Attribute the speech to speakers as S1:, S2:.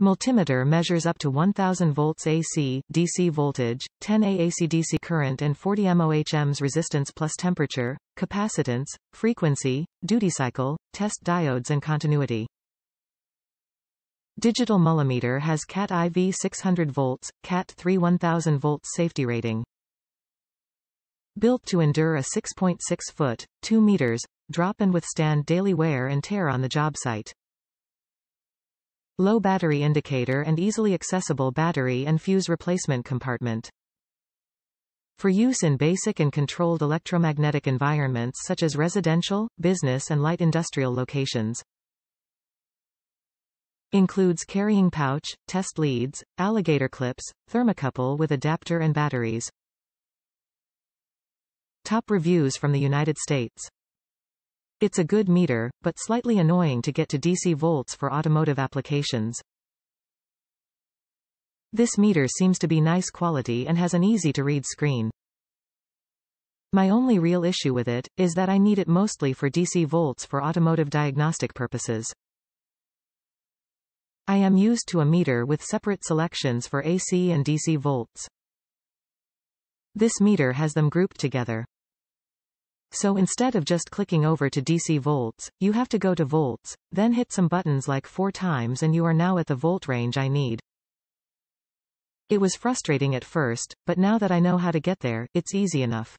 S1: Multimeter measures up to 1000 volts AC, DC voltage, 10 A AC-DC current and 40 mOhms resistance plus temperature, capacitance, frequency, duty cycle, test diodes and continuity. Digital multimeter has CAT IV 600 volts, CAT 3 1000 volts safety rating. Built to endure a 6.6 foot, 2 meters, drop and withstand daily wear and tear on the job site. Low battery indicator and easily accessible battery and fuse replacement compartment. For use in basic and controlled electromagnetic environments such as residential, business and light industrial locations. Includes carrying pouch, test leads, alligator clips, thermocouple with adapter and batteries. Top reviews from the United States. It's a good meter, but slightly annoying to get to DC volts for automotive applications. This meter seems to be nice quality and has an easy-to-read screen. My only real issue with it, is that I need it mostly for DC volts for automotive diagnostic purposes. I am used to a meter with separate selections for AC and DC volts. This meter has them grouped together. So instead of just clicking over to DC volts, you have to go to volts, then hit some buttons like four times and you are now at the volt range I need. It was frustrating at first, but now that I know how to get there, it's easy enough.